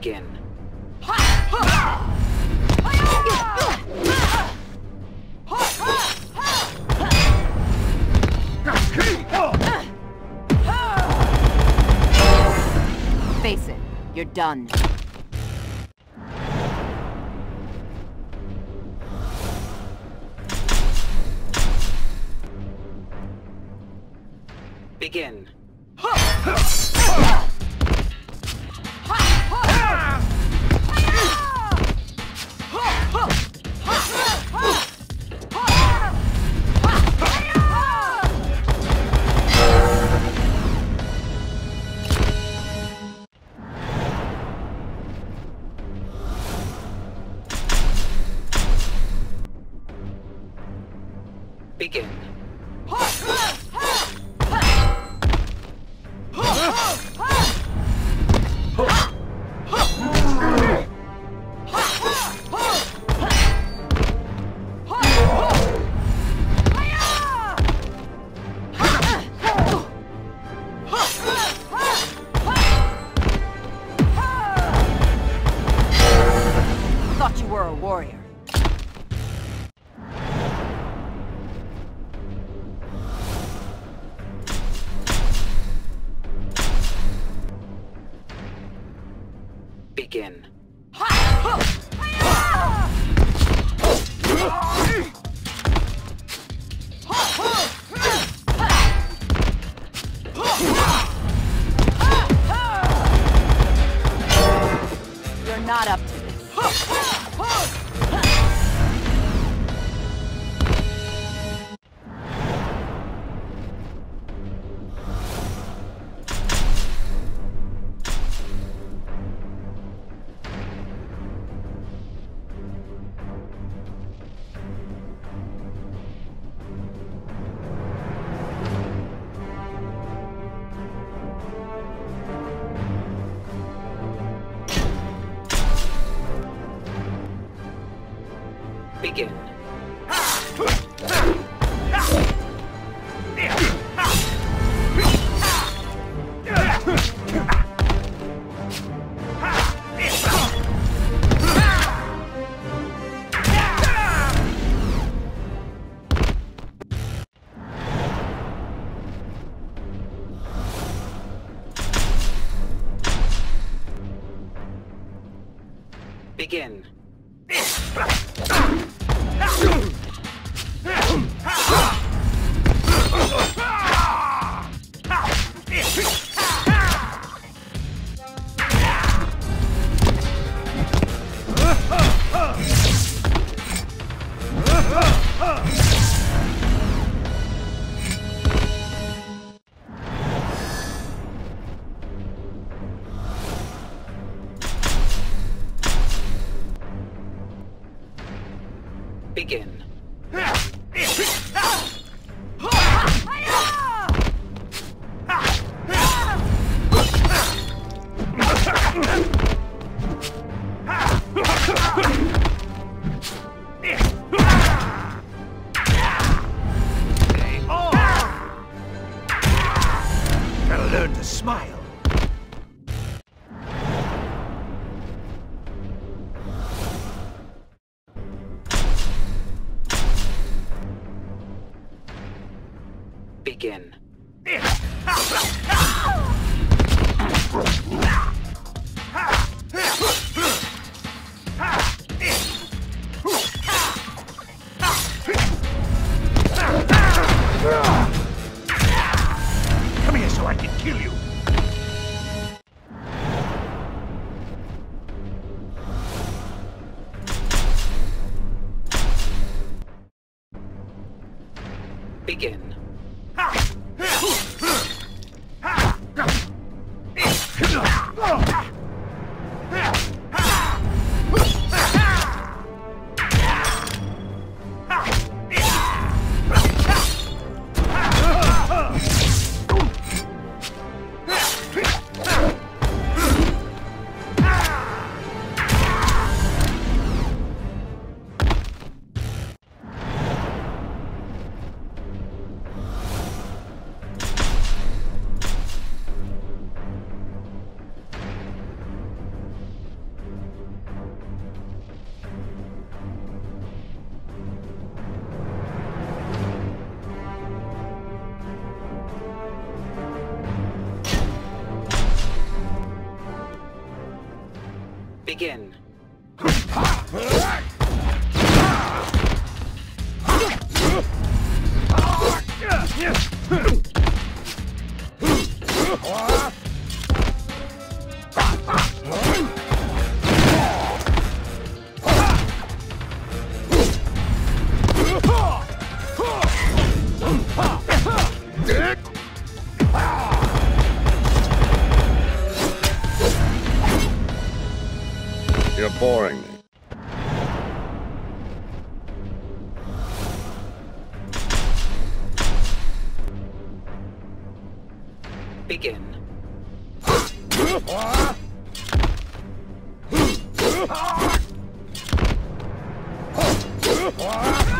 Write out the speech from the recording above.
Begin. Face it, you're done. Begin. Begin. Thought you were a warrior. Begin. You're not up to this. Begin. Begin. Begin. Oh. learn to smile. Begin. Come here so I can kill you. Begin. Huh. Begin. You're boring me. Begin. Ah!